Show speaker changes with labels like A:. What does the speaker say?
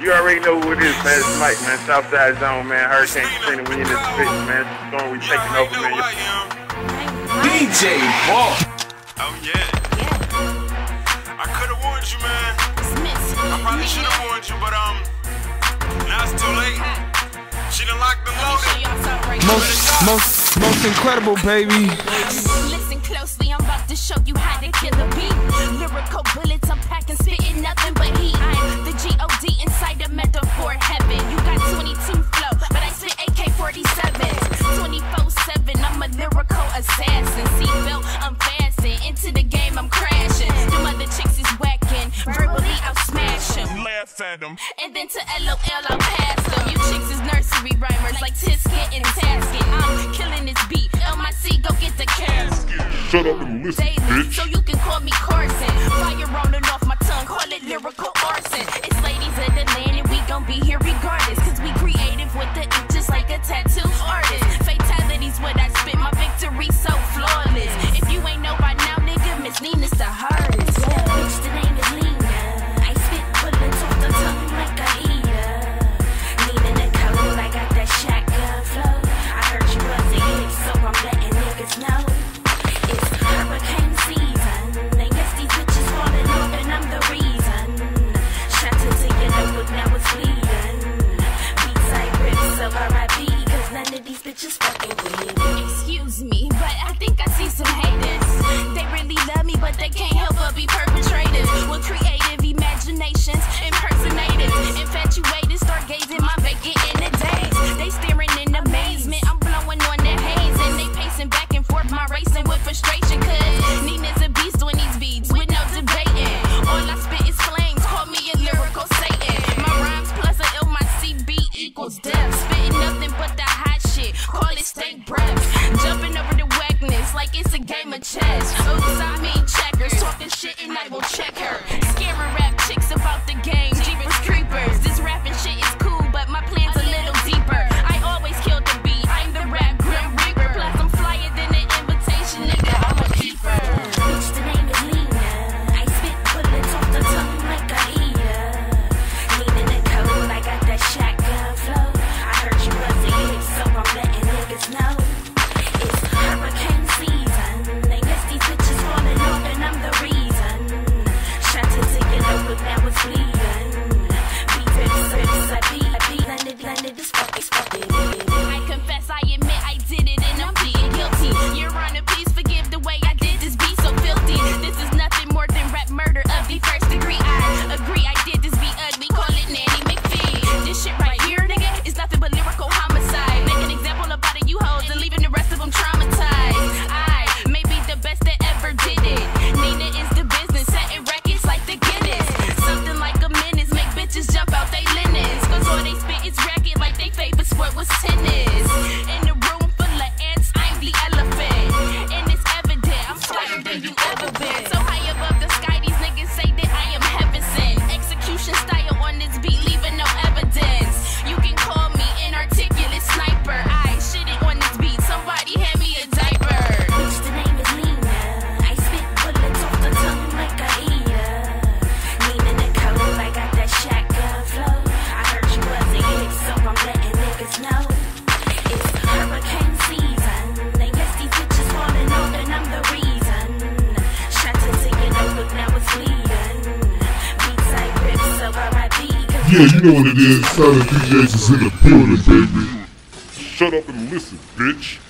A: You already know who it is, man. It's Mic, man. Southside Zone, man. Hurricane Katrina, we in this bitch, man. Storm, we taking over, man.
B: DJ Ball.
C: Oh yeah. I could have warned you, man. I probably should have warned you, but um, now it's too late. She done locked the loaded.
B: Most, most, most incredible, baby.
D: Listen closely, I'm about to show you how to kill a beat. Lyrical bullets, I'm packing, spitting nothing but heat. I'm the G-O-D assassin. Seatbelt, I'm fastened. Into the game, I'm crashing. Them other chicks is whacking. Verbally, I'll smash 'em.
C: Laugh at them.
D: And then to LOL, I'll pass them. You chicks is nursery rhymers like Tisket and Tasket. I'm killing this beat. LMC, go get the casket.
E: Shut up and listen,
D: Daily,
E: bitch.
D: so you can call me Carson. Fire rolling off my tongue, call it lyrical bitches fucking with. Excuse me, but I think I see some haters. They really love me, but they can't help but be perpetrators. With creative imaginations, impersonators, infatuated, start gazing my vacant in the days. They staring in amazement, I'm blowing on the haze, and they pacing back and forth, my racing with frustration. Cause Nina's a beast on these beats, with no debating. All I spit is flames, call me a lyrical Satan. My rhymes plus a ill, my CB equals death. Spitting nothing but the shit, call it steak breath. Jumping over the whackness like it's a game of chess. Oops, I mean checkers, talking shit and I will check her.
E: Yeah, you know what it is. Silent DJs is in the building, baby. Shut up and listen, bitch.